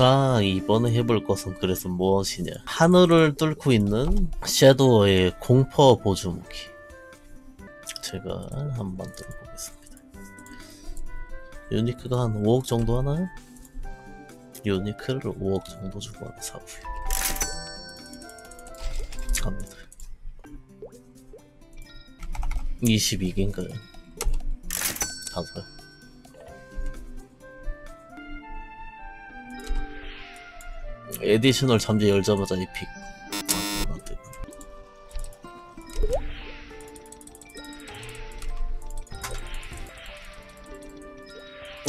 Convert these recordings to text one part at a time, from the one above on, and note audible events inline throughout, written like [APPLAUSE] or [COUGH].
아 이번에 해볼 것은 그래서 무엇이냐. 하늘을 뚫고 있는 섀도우의 공포 보조 무기. 제가 한번 들어 보겠습니다. 유니크가 한 5억 정도 하나요? 유니크를 5억 정도 주고 하는 사부 갑니다. 22개인가요? 다섯 에디셔널 잠재 열자마자 이픽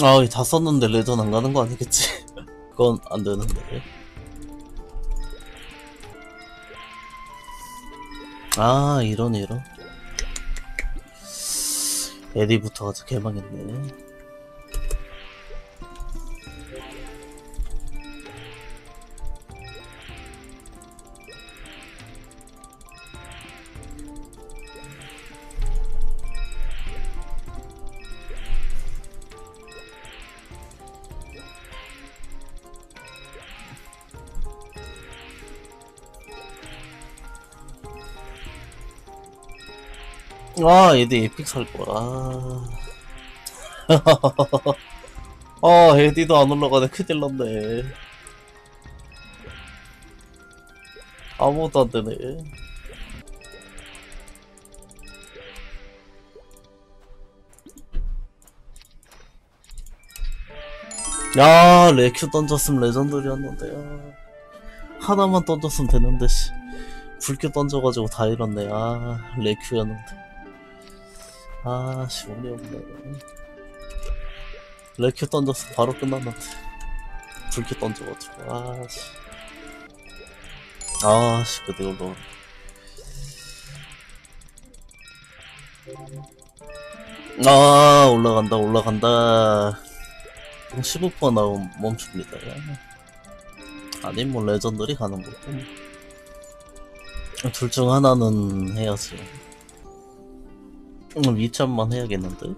아. 아, 다 썼는데 레전 안 가는 거 아니겠지? [LAUGHS] 그건 안 되는데. 아, 이런, 이런. 에디부터 아주 개망했네. 아, 에디 epic 살 거라. [LAUGHS] 아, 에디도 안 올라가네. 큰일 났네. 아무것도 안 되네. 야, 레큐 던졌으면 legendary였는데. 요 하나만 던졌으면 되는데, 씨. 불교 던져가지고 다 잃었네. 아, 레큐였는데. 아, 씨, 운이 없네. 레큐 던졌어. 바로 끝났는데. 불교 던져가지고. 아, 씨. 아, 씨, 그대 올라오네. 아, 올라간다, 올라간다. 15% 나오면 멈춥니다. 아니, 뭐, legendary 가는 거고. 둘 중 하나는 해야지. 음, 2천만 해야겠는데?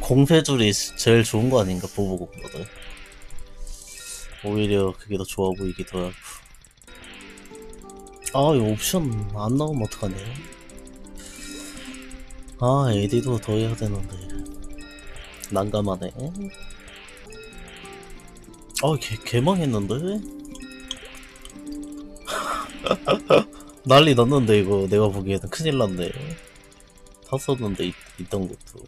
공세줄이 제일 좋은 거 아닌가, 보보공보다. 오히려 그게 더 좋아 보이기도 하고. 아, 이 옵션 안 나오면 어떡하냐. 아, AD도 더 해야 되는데. 난감하네. 아, 개, 개망했는데? [LAUGHS] 난리 났는데, 이거. 내가 보기에는 큰일 났네. 다 썼는데, 있, 있던 것도.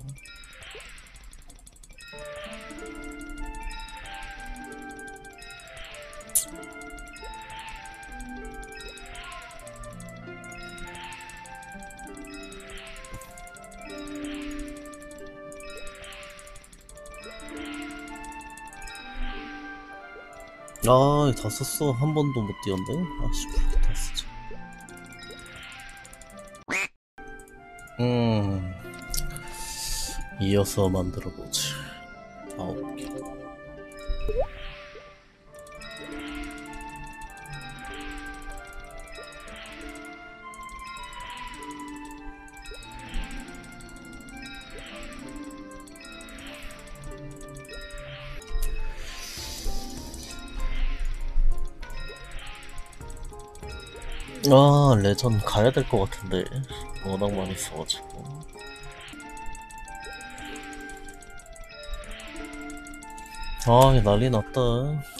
아, 다 썼어. 한 번도 못 뛰었네. 아씨, 다 쓰지. 음. 이어서 만들어보지. 아홉 개. 아, 레전 가야 될 것 같은데. 워낙 많이 써가지고. 아, 난리 났다.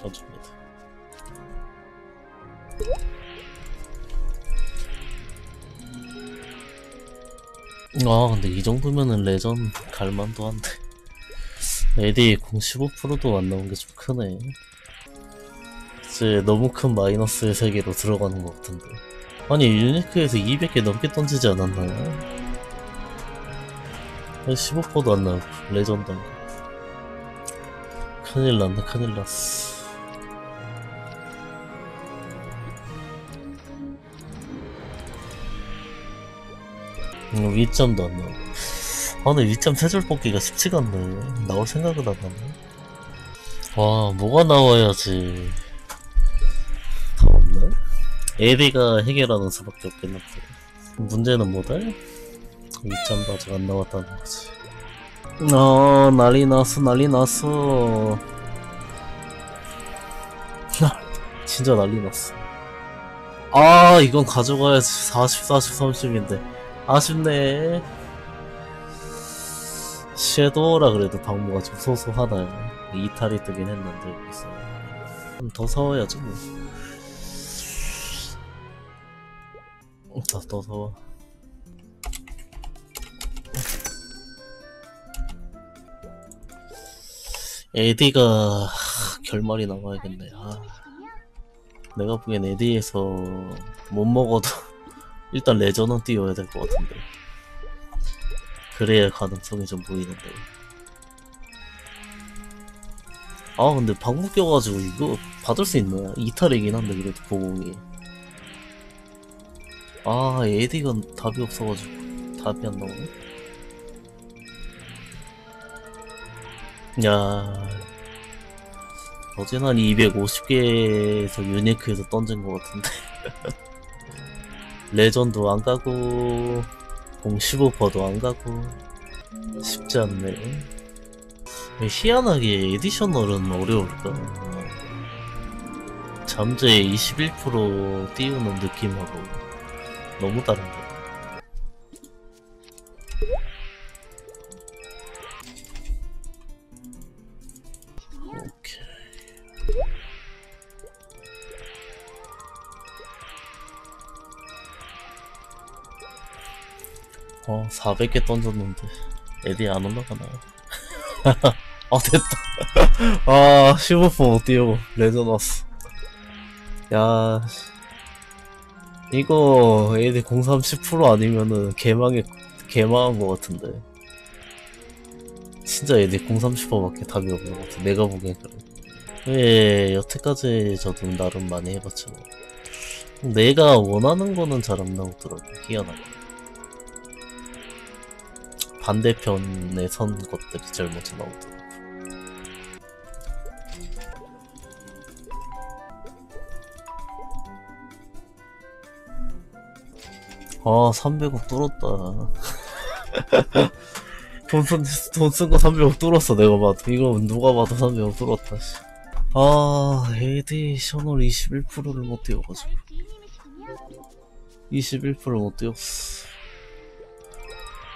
어줍니다. 아, 근데 이 정도면은 레전 갈만도 한데. 에디 공 15%도 안 나온 게 좀 크네. 이제 너무 큰 마이너스의 세계로 들어가는 것 같은데. 아니, unique에서 200개 넘게 던지지 않았나요? 15%도 안 나오고, 레전드. 큰일 났네, 큰일 났어. 음, 위점도 안 나오고. 아, 근데 위점 세 줄 뽑기가 쉽지가 않네. 나올 생각은 안 나네. 와, 뭐가 나와야지. 에디가 해결하는 수밖에 없겠는데. 문제는 뭐다? 이짬도 아직 안 나왔다는 거지. 어, 난리 났어, 난리 났어. 진짜 난리 났어. 아, 이건 가져가야지. 40, 40, 30인데. 아쉽네. 섀도우라 그래도 방모가 좀 소소하나요. 이탈이 뜨긴 했는데, 여기서. 좀더 사와야지, 뭐. 더, 더 사와. 에디가 결말이 나와야겠네. 아, 내가 보기엔 에디에서 못 먹어도 [LAUGHS] 일단 레저는 띄워야 될 것 같은데. 그래야 가능성이 좀 보이는데. 아 근데 방구 껴가지고 이거 받을 수 있나? 이탈이긴 한데 그래도 보공이. 아 에디가 답이 없어가지고 답이 안 나오네. 야. 어제는 한 250개에서 unique에서 던진 것 같은데. [LAUGHS] 레전드 안 가고 공 15%도 안 가고 쉽지 않네. 왜 희한하게 에디셔널은 어려울까? 잠재에 21% 띄우는 느낌하고 너무 다른데. 어 400개 던졌는데 애들이 안 올라가나요? [LAUGHS] 아 됐다. [LAUGHS] 아 15%못 띄우고 레전 왔어 야 씨. 이거 애들 03 10% 아니면은 개망의 개망한 거 같은데. 진짜 애들 03 10%밖에 답이 없는 것 같아 내가 보기엔 그래 왜 여태까지 저도 나름 많이 해봤지만. 내가 원하는 거는 잘 안 나오더라고 희한하게. 반대편에 선 것들이 먼저 나오더라고 아 300억 뚫었다. [LAUGHS] 돈쓴 거 300억 뚫었어 내가 봐도. 이거 누가 봐도 300억 뚫었다 씨. 아 additional 21%를 못 띄워가지고. 21%를 못 띄웠어.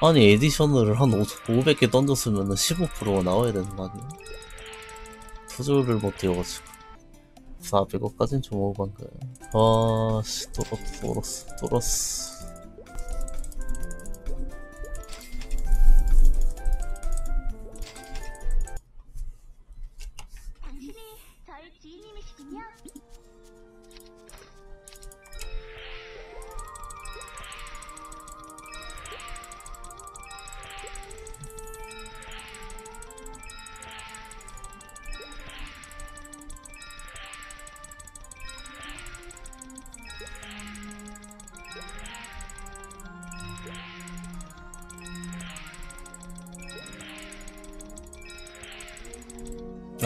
아니 additional을 한 500개 던졌으면 15%가 나와야 되는 거 아니야? 투조를 못 띄워가지고. 400억까진 좀 오반 거야. 아씨 뚫었어 뚫었어 뚫었어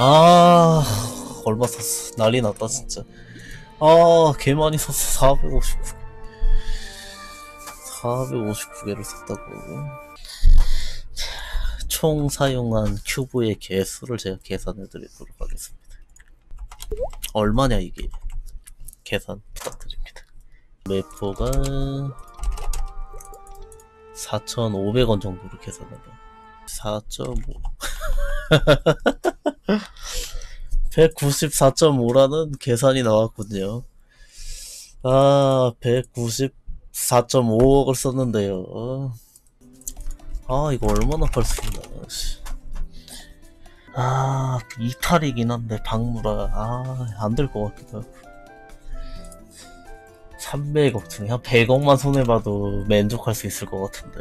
아 얼마 샀어 난리 났다 진짜. 아 개 많이 샀어. 459 459개를 샀다고. 자, 총 사용한 큐브의 개수를 제가 계산해 드리도록 하겠습니다. 얼마냐 이게? 계산 부탁드립니다. 매포가 4,500원 정도로 계산해봐. 4.5 [LAUGHS] 194.5라는 계산이 나왔군요. 아, 194.5억을 썼는데요. 아, 이거 얼마나 팔수 있나, 씨. 아, 이탈이긴 한데, 박무라. 아, 안 될 것 같기도 하고. 300억 중에 한 100억만 손해봐도 만족할 수 있을 것 같은데.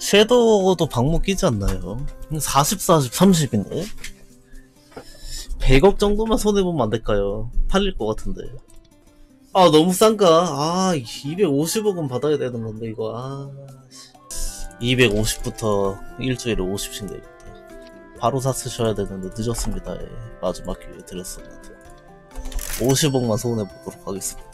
섀도우도 방목 끼지 않나요? 40, 40, 30인데? 100억 정도만 손해보면 안 될까요? 팔릴 것 같은데. 아, 너무 싼가? 아, 250억은 받아야 되는 건데, 이거. 아, 250부터 일주일에 50씩 내겠다. 바로 샀으셔야 되는데, 늦었습니다. 예, 마지막 기회에 드렸었는데. 50억만 손해보도록 하겠습니다.